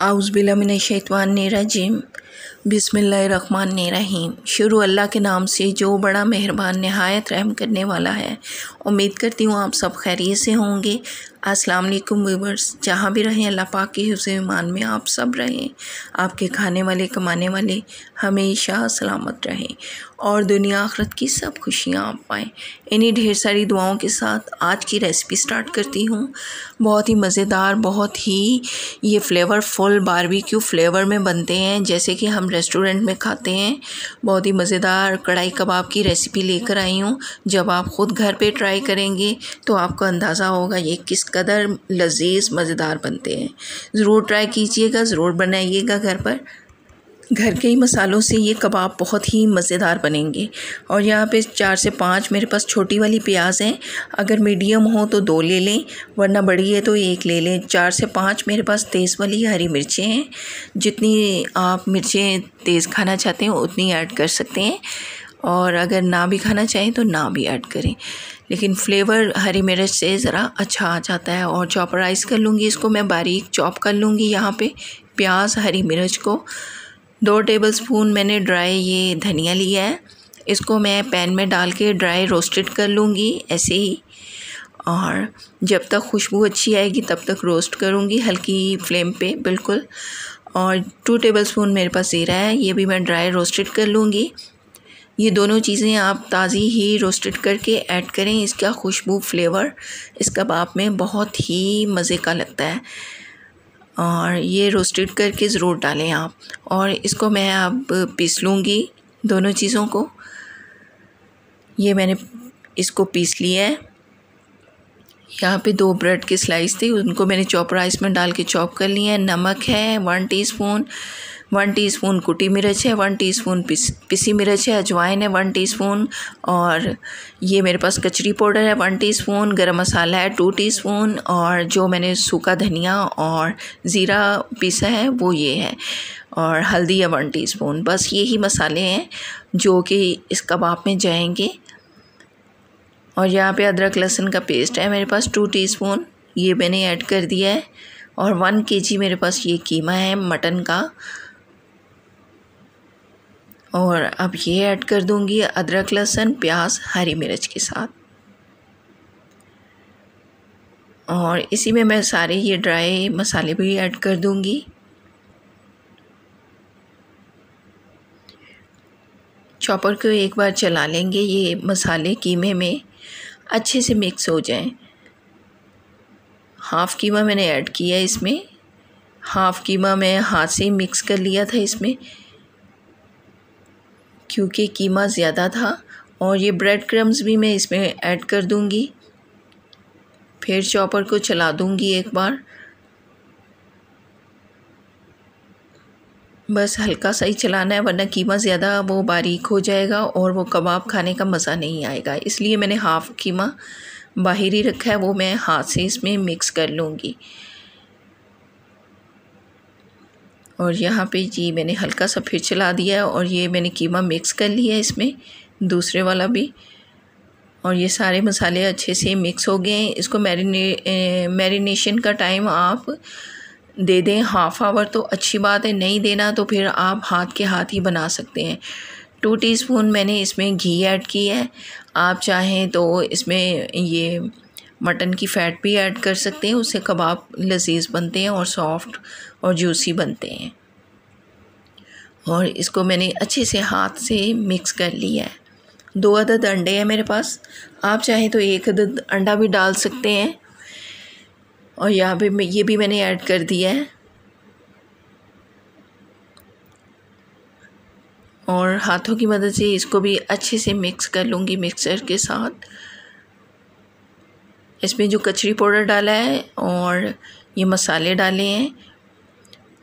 आउज़बिल्लाह मिनश शैतानिर रजीम बिस्मिल्लाहिर्रहमानिर्रहीम। शुरू अल्लाह के नाम से जो बड़ा मेहरबान, नहायत रहम करने वाला है। उम्मीद करती हूँ आप सब खैरियत से होंगे। अस्सलाम वालेकुम व्यूवर्स, जहाँ भी रहें, अल्लाह पाक के हिफ्ज़ ईमान में आप सब रहें। आपके खाने वाले, कमाने वाले, हमेशा सलामत रहें और दुनिया आखरत की सब खुशियाँ आप पाएँ। इन्हीं ढेर सारी दुआओं के साथ आज की रेसिपी स्टार्ट करती हूँ। बहुत ही मज़ेदार, बहुत ही ये फ्लेवरफुल बारबेक्यू फ्लेवर में बनते हैं, जैसे कि हम रेस्टोरेंट में खाते हैं। बहुत ही मज़ेदार कढ़ाई कबाब की रेसिपी लेकर आई हूँ। जब आप ख़ुद घर पे ट्राई करेंगे तो आपको अंदाज़ा होगा ये किस कदर लजीज, मज़ेदार बनते हैं। ज़रूर ट्राई कीजिएगा, ज़रूर बनाइएगा घर पर। घर के ही मसालों से ये कबाब बहुत ही मज़ेदार बनेंगे। और यहाँ पे चार से पाँच मेरे पास छोटी वाली प्याज हैं। अगर मीडियम हो तो दो ले लें, वरना बड़ी है तो एक ले लें। चार से पाँच मेरे पास तेज़ वाली हरी मिर्चें हैं। जितनी आप मिर्चें तेज़ खाना चाहते हैं, उतनी ऐड कर सकते हैं। और अगर ना भी खाना चाहें तो ना भी ऐड करें। लेकिन फ्लेवर हरी मिर्च से ज़रा अच्छा आ जाता है और चॉपराइज़ कर लूँगी इसको मैं बारीक चॉप कर लूँगी यहाँ पे प्याज, हरी मिर्च को। दो टेबलस्पून मैंने ड्राई ये धनिया लिया है। इसको मैं पैन में डाल के ड्राई रोस्टेड कर लूँगी ऐसे ही। और जब तक खुशबू अच्छी आएगी, तब तक रोस्ट करूँगी हल्की फ्लेम पे, बिल्कुल। और टू टेबलस्पून मेरे पास ज़ीरा है, ये भी मैं ड्राई रोस्टेड कर लूँगी। ये दोनों चीज़ें आप ताज़ी ही रोस्टेड करके ऐड करें, इसका खुशबू फ्लेवर इस कबाब में बहुत ही मज़े का लगता है। और ये रोस्टेड करके ज़रूर डालें आप। और इसको मैं अब पीस लूँगी दोनों चीज़ों को। ये मैंने इसको पीस लिया है। यहाँ पे दो ब्रेड के स्लाइस थे, उनको मैंने चॉप राइस में डाल के चॉप कर लिया है। नमक है वन टीस्पून वन टीस्पून कुटी मिर्च है वन टीस्पून पिस, पिसी मिर्च है, अजवाइन है वन टीस्पून और ये मेरे पास कचरी पाउडर है वन टीस्पून गरम मसाला है टू टीस्पून और जो मैंने सूखा धनिया और ज़ीरा पीसा है, वो ये है और हल्दी है वन टीस्पून बस यही मसाले हैं जो कि इस कबाब में जाएँगे। और यहाँ पे अदरक, लहसुन का पेस्ट है मेरे पास टू टीस्पून ये मैंने ऐड कर दिया है और वन केजी मेरे पास ये कीमा है, मटन का। और अब ये ऐड कर दूँगी अदरक, लहसुन, प्याज, हरी मिर्च के साथ। और इसी में मैं सारे ये ड्राई मसाले भी ऐड कर दूँगी। चॉपर को एक बार चला लेंगे ये मसाले कीमे में, अच्छे से मिक्स हो जाएँ। हाफ़ कीमा मैंने ऐड किया इसमें। हाफ़ कीमा मैं हाथ से मिक्स कर लिया था इसमें। क्योंकि कीमा ज़्यादा था और ये ब्रेड क्रम्स भी मैं इसमें ऐड कर दूँगी। फिर चॉपर को चला दूँगी एक बार। बस हल्का सा ही चलाना है, वरना कीमा ज़्यादा वो बारीक हो जाएगा और वो कबाब खाने का मज़ा नहीं आएगा। इसलिए मैंने हाफ़ कीमा बाहर ही रखा है, वो मैं हाथ से इसमें मिक्स कर लूँगी। और यहाँ पे जी मैंने हल्का सा फिर चला दिया और ये मैंने कीमा मिक्स कर लिया इसमें, दूसरे वाला भी। और ये सारे मसाले अच्छे से मिक्स हो गए हैं। इसको मैरिने मैरिनेशन का टाइम आप दे दें हाफ़ आवर तो अच्छी बात है, नहीं देना तो फिर आप हाथ के हाथ ही बना सकते हैं। टू टीस्पून मैंने इसमें घी ऐड किया है। आप चाहें तो इसमें ये मटन की फ़ैट भी ऐड कर सकते हैं, उससे कबाब लजीज बनते हैं और सॉफ्ट और जूसी बनते हैं। और इसको मैंने अच्छे से हाथ से मिक्स कर लिया है। दो अदद अंडे हैं मेरे पास। आप चाहें तो एक अदद अंडा भी डाल सकते हैं। और यहाँ पे ये भी मैंने ऐड कर दिया है। और हाथों की मदद से इसको भी अच्छे से मिक्स कर लूँगी मिक्सर के साथ। इसमें जो कचरी पाउडर डाला है और ये मसाले डाले हैं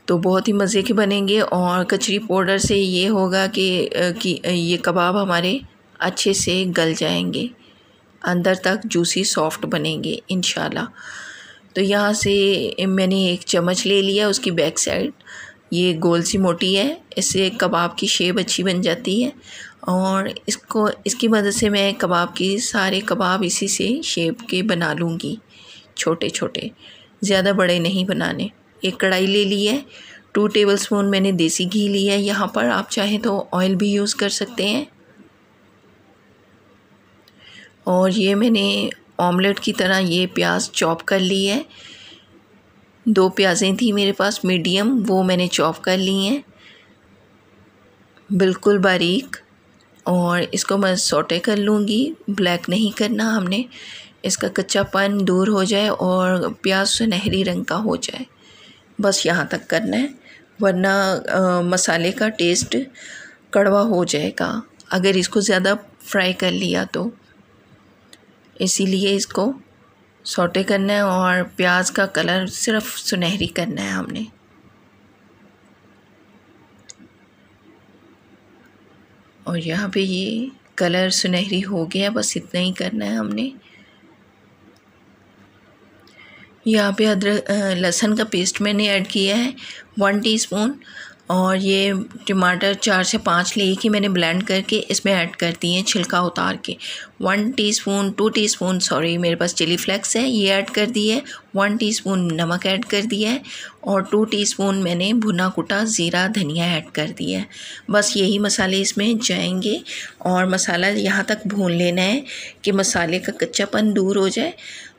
तो बहुत ही मज़े के बनेंगे। और कचरी पाउडर से ये होगा कि कि ये कबाब हमारे अच्छे से गल जाएँगे। अंदर तक जूसी सॉफ्ट बनेंगे इन तो यहाँ से मैंने एक चम्मच ले लिया, उसकी बैक साइड। ये गोल सी मोटी है, इससे कबाब की शेप अच्छी बन जाती है और इसको, इसकी मदद से मैं कबाब की सारे कबाब इसी से शेप के बना लूँगी छोटे छोटे ज़्यादा बड़े नहीं बनाने। एक कढ़ाई ले ली है टू टेबल स्पून मैंने देसी घी लिया है, यहाँ पर आप चाहें तो ऑयल भी यूज़ कर सकते हैं। और ये मैंने ऑमलेट की तरह ये प्याज चॉप कर ली है। दो प्याज़ें थी मेरे पास मीडियम वो मैंने चॉप कर ली हैं। बिल्कुल बारीक। और इसको मैं सोटे कर लूँगी। ब्लैक नहीं करना हमने। इसका कच्चापन दूर हो जाए और प्याज सुनहरी रंग का हो जाए। बस यहाँ तक करना है वरना आ, मसाले का टेस्ट कड़वा हो जाएगा। अगर इसको ज़्यादा फ्राई कर लिया तो। इसीलिए इसको सोटे करना है और प्याज का कलर सिर्फ़ सुनहरी करना है हमने। और यहाँ पे ये कलर सुनहरी हो गया, बस इतना ही करना है हमने। यहाँ पे अदरक लहसुन का पेस्ट मैंने ऐड किया है, वन टीस्पून। और ये टमाटर चार से पाँच ले कि मैंने ब्लेंड करके इसमें ऐड कर दिए छिलका उतार के। One teaspoon two teaspoon sorry मेरे पास चिली फ्लेक्स है, ये ऐड कर दिए वन टीस्पून नमक ऐड कर दिया है और टू टीस्पून मैंने भुना कुटा ज़ीरा, धनिया ऐड कर दिया है। बस यही मसाले इसमें जाएँगे और मसाला यहाँ तक भून लेना है कि मसाले का कच्चापन दूर हो जाए।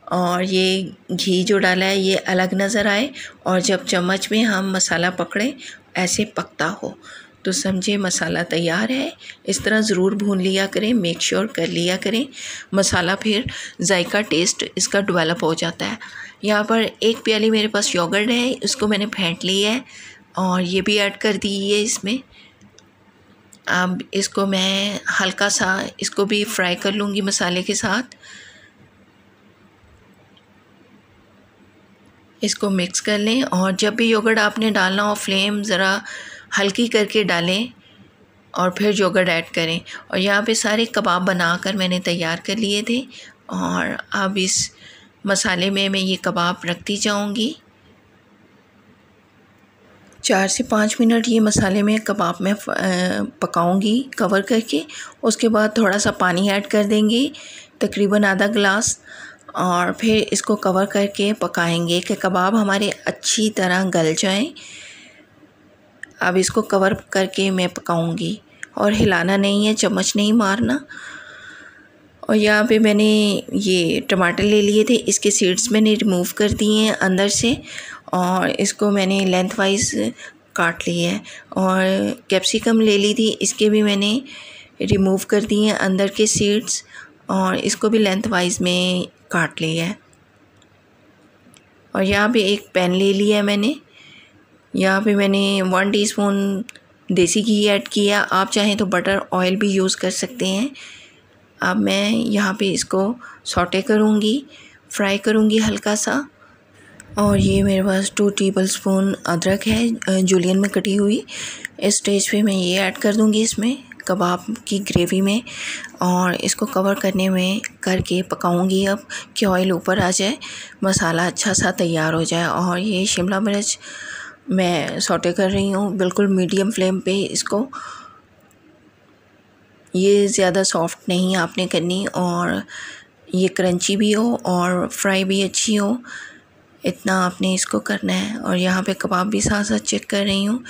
और ये घी जो डाला है, ये अलग नज़र आए और जब चम्मच में हम मसाला पकड़ें, ऐसे पकता हो। तो समझे मसाला तैयार है, इस तरह ज़रूर भून लिया करें मेक श्योर sure कर लिया करें। मसाला फिर जायका टेस्ट इसका डेवलप हो जाता है। यहाँ पर एक प्याली मेरे पास योगर्ट है उसको मैंने फेंट लिया है और ये भी ऐड कर दी है इसमें। अब इसको मैं हल्का सा, इसको भी फ्राई कर लूँगी मसाले के साथ। इसको मिक्स कर लें और जब भी योगर्ट आपने डालना हो फ्लेम ज़रा हल्की करके डालें और फिर योगर्ट ऐड करें। और यहाँ पे सारे कबाब बनाकर मैंने तैयार कर लिए थे और अब इस मसाले में मैं ये कबाब रखती जाऊँगी। चार से पाँच मिनट ये मसाले में कबाब में पकाऊँगी कवर करके। उसके बाद थोड़ा सा पानी ऐड कर देंगे, तकरीबन आधा गिलास और फिर इसको कवर करके पकाएँगे कि कबाब हमारे अच्छी तरह गल जाएँ। अब इसको कवर करके मैं पकाऊँगी। और हिलाना नहीं है, चम्मच नहीं मारना। और यहाँ पे मैंने ये टमाटर ले लिए थे, इसके सीड्स मैंने रिमूव कर दिए हैं अंदर से। और इसको मैंने लेंथ वाइज काट लिया है। और कैप्सिकम ले ली थी, इसके भी मैंने रिमूव कर दिए हैं अंदर के सीड्स और इसको भी लेंथ वाइज में काट लिया है। और यहाँ पे एक पैन ले लिया है मैंने। यहाँ पे मैंने वन टीस्पून देसी घी ऐड किया। आप चाहें तो बटर ऑयल भी यूज़ कर सकते हैं। अब मैं यहाँ पे इसको सॉटे करूँगी। फ्राई करूँगी हल्का सा। और ये मेरे पास टू टेबल स्पून अदरक है जूलियन में कटी हुई। इस स्टेज पे मैं ये ऐड कर दूँगी इसमें। कबाब की ग्रेवी में और इसको कवर करने में करके पकाऊँगी अब कि ऑयल ऊपर आ जाए, मसाला अच्छा सा तैयार हो जाए और ये शिमला मिर्च मैं सोटे कर रही हूँ बिल्कुल मीडियम फ्लेम पे इसको। ये ज़्यादा सॉफ्ट नहीं आपने करनी और ये क्रंची भी हो और फ्राई भी अच्छी हो, इतना आपने इसको करना है और यहाँ पे कबाब भी साथ साथ चेक कर रही हूँ।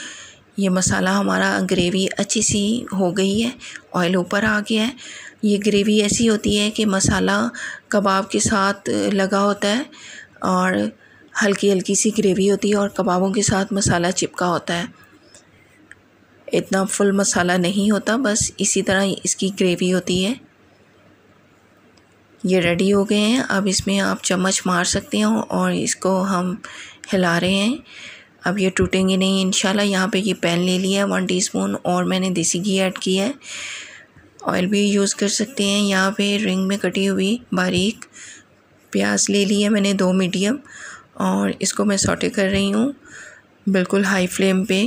ये मसाला हमारा ग्रेवी अच्छी सी हो गई है ऑयल ऊपर आ गया है। ये ग्रेवी ऐसी होती है कि मसाला कबाब के साथ लगा होता है और हल्की हल्की सी ग्रेवी होती है और कबाबों के साथ मसाला चिपका होता है। इतना फुल मसाला नहीं होता, बस इसी तरह इसकी ग्रेवी होती है। ये रेडी हो गए हैं, अब इसमें आप चम्मच मार सकते हो और इसको हम हिला रहे हैं। अब ये टूटेंगे नहीं, इंशाल्लाह यहाँ पे ये पैन ले लिया है वन टीस्पून और मैंने देसी घी ऐड किया है। ऑयल भी यूज़ कर सकते हैं, यहाँ पे रिंग में कटी हुई बारीक प्याज ले ली है मैंने, दो मीडियम और इसको मैं सोटे कर रही हूँ बिल्कुल हाई फ्लेम पे।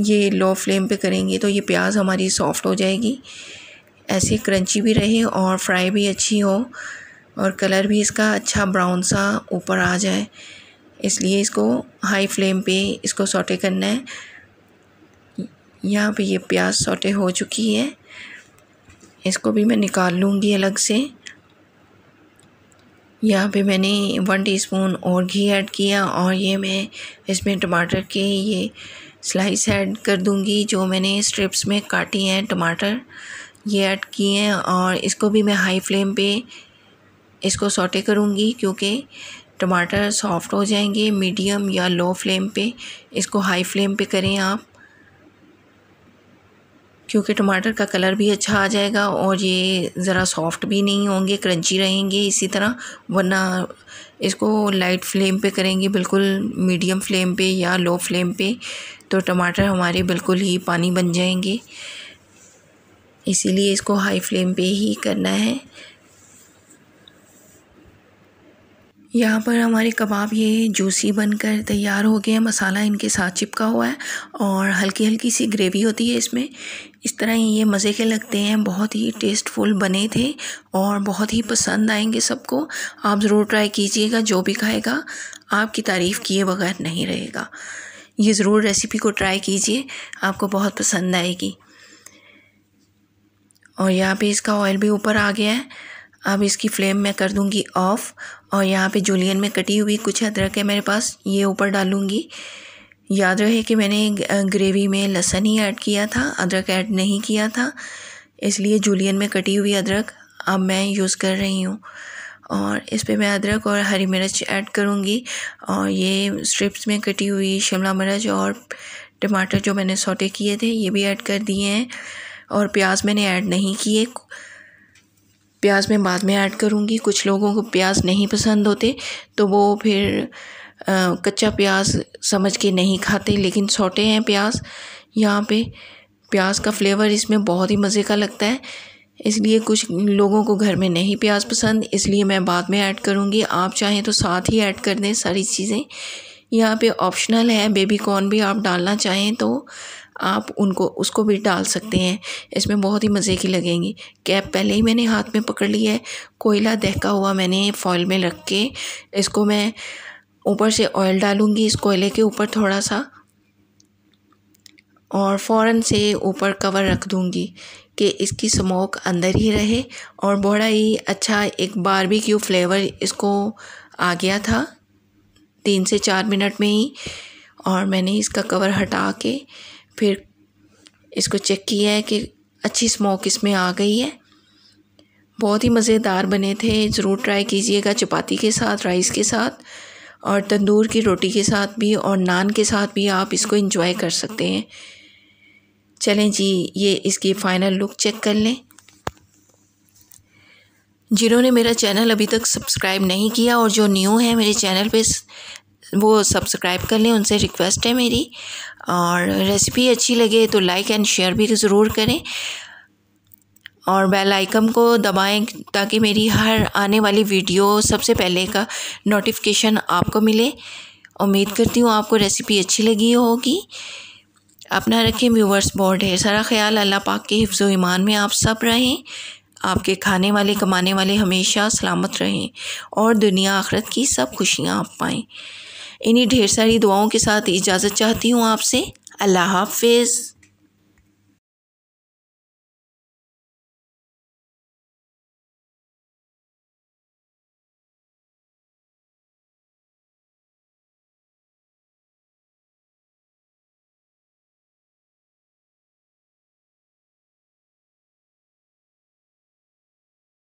ये लो फ्लेम पे करेंगे तो ये प्याज हमारी सॉफ़्ट हो जाएगी। ऐसे क्रंची भी रहे और फ्राई भी अच्छी हो, और कलर भी इसका अच्छा ब्राउन सा ऊपर आ जाए। इसलिए इसको हाई फ्लेम पे इसको सोटे करना है। यहाँ पे ये प्याज सोटे हो चुकी है। इसको भी मैं निकाल लूँगी अलग से। यहाँ पे मैंने वन टीस्पून और घी ऐड किया और ये मैं इसमें टमाटर के ये स्लाइस ऐड कर दूँगी जो मैंने स्ट्रिप्स में काटी हैं टमाटर। ये ऐड किए हैं और इसको भी मैं हाई फ्लेम पे इसको सोटे करूँगी क्योंकि टमाटर सॉफ्ट हो जाएँगे, मीडियम या लो फ्लेम पे। इसको हाई फ्लेम पे करें आप, क्योंकि टमाटर का कलर भी अच्छा आ जाएगा और ये ज़रा सॉफ्ट भी नहीं होंगे, क्रंची रहेंगे इसी तरह, वरना इसको लाइट फ्लेम पे करेंगे, बिल्कुल मीडियम फ्लेम पे या लो फ्लेम पे तो टमाटर हमारे बिल्कुल ही पानी बन जाएँगे। इसीलिए इसको हाई फ्लेम पे ही करना है। यहाँ पर हमारे कबाब ये जूसी बनकर तैयार हो गए हैं। मसाला इनके साथ चिपका हुआ है और हल्की हल्की सी ग्रेवी होती है इसमें। इस तरह ही ये मज़े के लगते हैं। बहुत ही टेस्टफुल बने थे और बहुत ही पसंद आएँगे सबको। आप ज़रूर ट्राई कीजिएगा, जो भी खाएगा, आपकी तारीफ़ किए बगैर नहीं रहेगा। ये ज़रूर रेसिपी को ट्राई कीजिए, आपको बहुत पसंद आएगी। और यहाँ पे इसका ऑयल भी ऊपर आ गया है। अब इसकी फ्लेम मैं कर दूँगी ऑफ़ और यहाँ पे जूलियन में कटी हुई कुछ अदरक है मेरे पास, ये ऊपर डालूँगी। याद रहे कि मैंने ग्रेवी में लहसन ही ऐड किया था, अदरक ऐड नहीं किया था, इसलिए जूलियन में कटी हुई अदरक अब मैं यूज़ कर रही हूँ। और इस पर मैं अदरक और हरी मिर्च ऐड करूँगी और ये स्ट्रिप्स में कटी हुई शिमला मिर्च और टमाटर जो मैंने सोटे किए थे, ये भी ऐड कर दिए हैं और प्याज मैंने ऐड नहीं किए। प्याज मैं बाद में ऐड करूँगी। कुछ लोगों को प्याज नहीं पसंद होते तो वो फिर आ, कच्चा प्याज समझ के नहीं खाते लेकिन सोटे हैं प्याज। यहाँ पे प्याज का फ्लेवर इसमें बहुत ही मज़े का लगता है। इसलिए कुछ लोगों को घर में नहीं प्याज पसंद इसलिए मैं बाद में ऐड करूँगी। आप चाहें तो साथ ही ऐड कर दें सारी चीज़ें। यहाँ पे ऑप्शनल है बेबी कॉर्न भी आप डालना चाहें तो आप उनको, उसको भी डाल सकते हैं। इसमें बहुत ही मज़े की लगेंगी। कैप पहले ही मैंने हाथ में पकड़ ली है। कोयला दहका हुआ मैंने फॉइल में रख के। इसको मैं ऊपर से ऑयल डालूँगी इस कोयले के ऊपर थोड़ा सा और फ़ौर से ऊपर कवर रख दूँगी कि इसकी स्मोक अंदर ही रहे। और बड़ा ही अच्छा एक बारबेक्यू फ्लेवर इसको आ गया था। तीन से चार मिनट में ही। और मैंने इसका कवर हटा के फिर इसको चेक किया है कि अच्छी स्मोक इसमें आ गई है। बहुत ही मज़ेदार बने थे। ज़रूर ट्राई कीजिएगा चपाती के साथ राइस के साथ और तंदूर की रोटी के साथ भी और नान के साथ भी आप इसको इंजॉय कर सकते हैं। चलें जी, ये इसकी फ़ाइनल लुक चेक कर लें। जिन्होंने मेरा चैनल अभी तक सब्सक्राइब नहीं किया और जो न्यू है मेरे चैनल पे वो सब्सक्राइब कर लें, उनसे रिक्वेस्ट है मेरी। और रेसिपी अच्छी लगे तो लाइक एंड शेयर भी ज़रूर करें। और बेल आइकन को दबाएँ ताकि मेरी हर आने वाली वीडियो सबसे पहले का नोटिफिकेशन आपको मिले। उम्मीद करती हूँ आपको रेसिपी अच्छी लगी होगी। अपना रखें व्यूवर्स बहुत ढेर सारा ख्याल। अल्लाह पाक के हिफ्ज़ ईमान में आप सब रहें। आपके खाने वाले, कमाने वाले हमेशा सलामत रहें और दुनिया आखरत की सब खुशियाँ आप पाएँ। इन्हीं ढेर सारी दुआओं के साथ इजाज़त चाहती हूँ आपसे। अल्लाह हाफिज़।